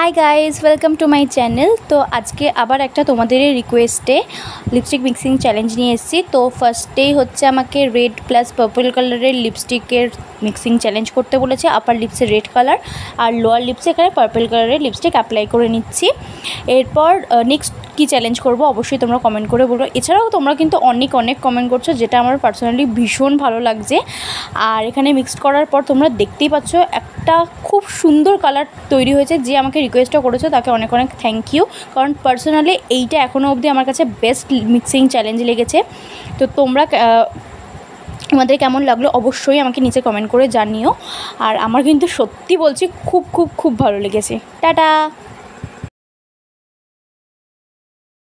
Hi guys welcome to my channel তো আজকে আবার একটা তোমাদের রিকোয়েস্টে লিপস্টিক মিক্সিং চ্যালেঞ্জ নিয়ে এসেছি। তো ফার্স্টেই হচ্ছে আমাকে রেড প্লাস পার্পল কালারের লিপস্টিকের মিক্সিং চ্যালেঞ্জ করতে বলেছে। আপার লিপসে রেড কালার আর লোয়ার লিপসে এখানে পার্পল কালারের লিপস্টিক অ্যাপ্লাই করে নিচ্ছি। এরপর নেক্সট কী চ্যালেঞ্জ করব অবশ্যই তোমরা কমেন্ট করে বলব। এছাড়াও তোমরা কিন্তু অনেক অনেক কমেন্ট করছ যেটা আমার পার্সোনালি ভীষণ ভালো লাগছে। আর এখানে মিক্সড করার পর তোমরা দেখতেই পাচ্ছ একটা খুব সুন্দর কালার তৈরি হয়েছে যে আমাকে রিকোয়েস্টও করেছ, তাকে অনেক অনেক থ্যাংক ইউ কারণ পার্সোনালি এইটা এখনও অবধি আমার কাছে বেস্ট মিক্সিং চ্যালেঞ্জ লেগেছে। তো তোমরা তোমাদের কেমন লাগল অবশ্যই আমাকে নিচে কমেন্ট করে জানিও। আর আমার কিন্তু সত্যি বলছি খুব খুব খুব ভালো লেগেছে। টাটা!